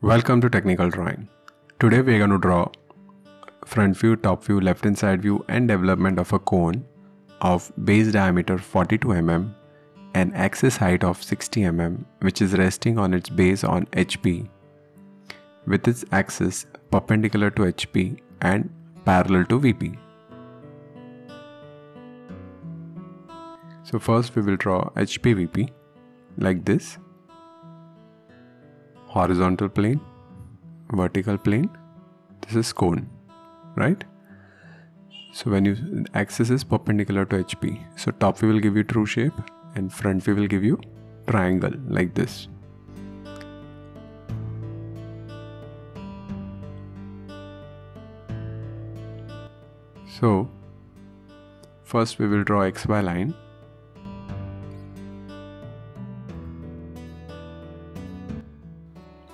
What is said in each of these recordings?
Welcome to Technical Drawing. Today we are going to draw front view, top view, left and side view and development of a cone of base diameter 42 mm and axis height of 60 mm which is resting on its base on HP with its axis perpendicular to HP and parallel to VP. So first we will draw HP VP like this. Horizontal plane vertical plane. This is cone right? So when you axis is perpendicular to HP so top view will give you true shape and front view will give you triangle like this. So first we will draw xy line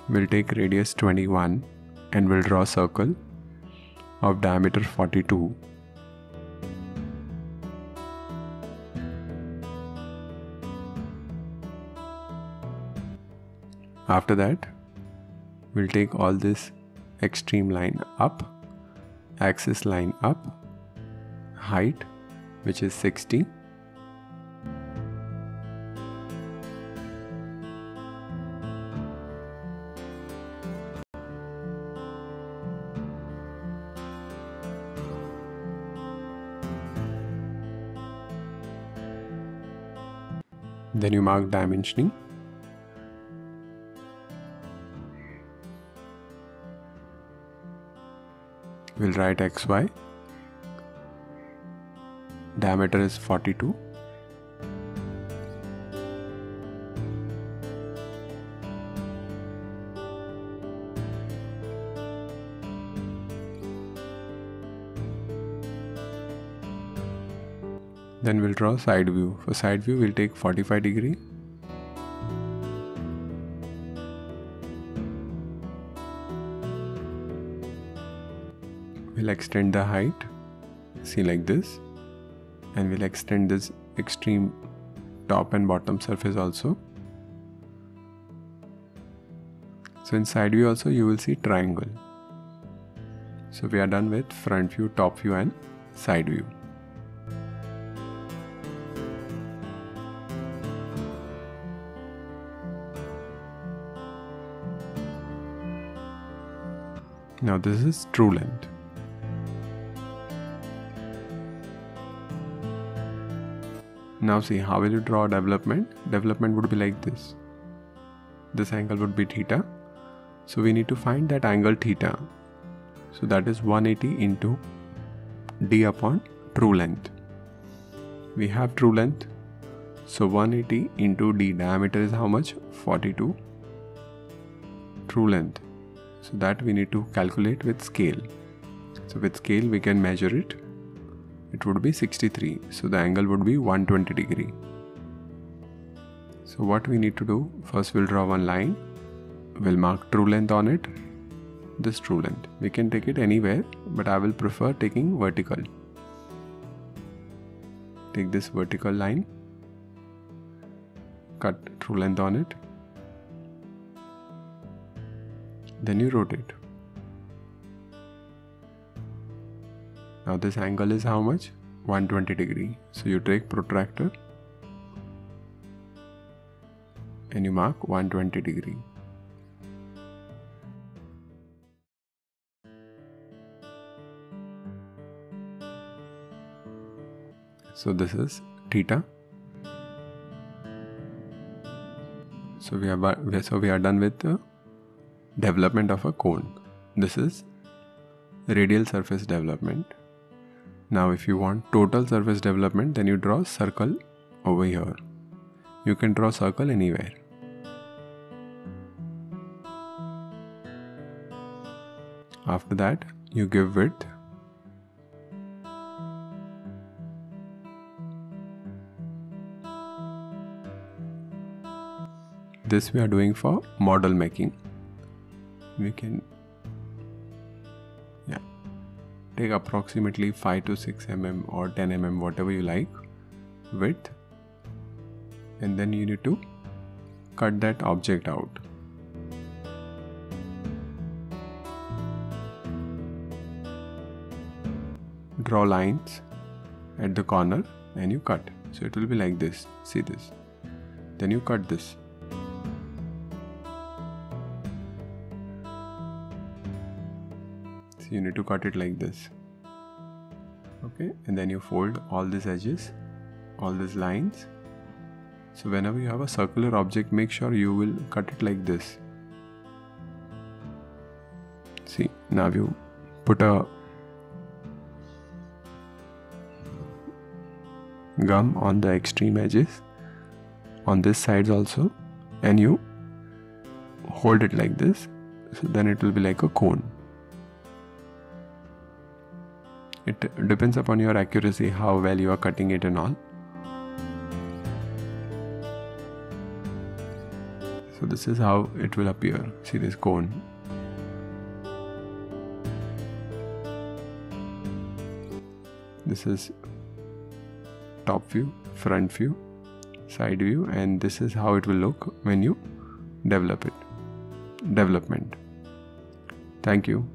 We'll take radius 21 and we'll draw a circle of diameter 42. After that, we'll take all this extreme line up, axis line up, height which is 60 Then you mark dimensioning. We'll write xy. Diameter is 42. Then we'll draw side view. For side view, we'll take 45 degree. We'll extend the height, see like this, and we'll extend this extreme top and bottom surface also. So in side view also you will see triangle. So we are done with front view, top view and side view. Now this is true length. Now see how will you draw development? Development would be like this. This angle would be theta. So we need to find that angle theta. So that is 180 into d upon true length. We have true length. So 180 into d diameter is how much? 42. True length so that we need to calculate with scale. So with scale we can measure it. It would be 63 so the angle would be 120 degree. So what we need to do first we'll draw one line. We'll mark true length on it. This true length. We can take it anywhere but I will prefer taking vertical. Take this vertical line. Cut true length on it then you rotate. Now this angle is how much? 120 degree. So you take protractor and you mark 120 degree. So this is theta. So we are so we are done with the development of a cone. This is radial surface development. Now if you want total surface development then you draw circle over here. You can draw circle anywhere. After that you give width this we are doing for model making we can yeah take approximately 5 to 6 mm or 10 mm whatever you like width. And then you need to cut that object out. Draw lines at the corner and you cut. So it will be like this. See this? Then you cut this so you need to cut it like this. Okay and then you fold all these edges all these lines. So whenever you have a circular object make sure you will cut it like this. See now you put a gum on the extreme edges on this sides also and you hold it like this. So then it will be like a cone it depends upon your accuracy how well you are cutting it and all. So this is how it will appear. See this cone. This is top view front view side view and this is how it will look when you develop it. Development. Thank you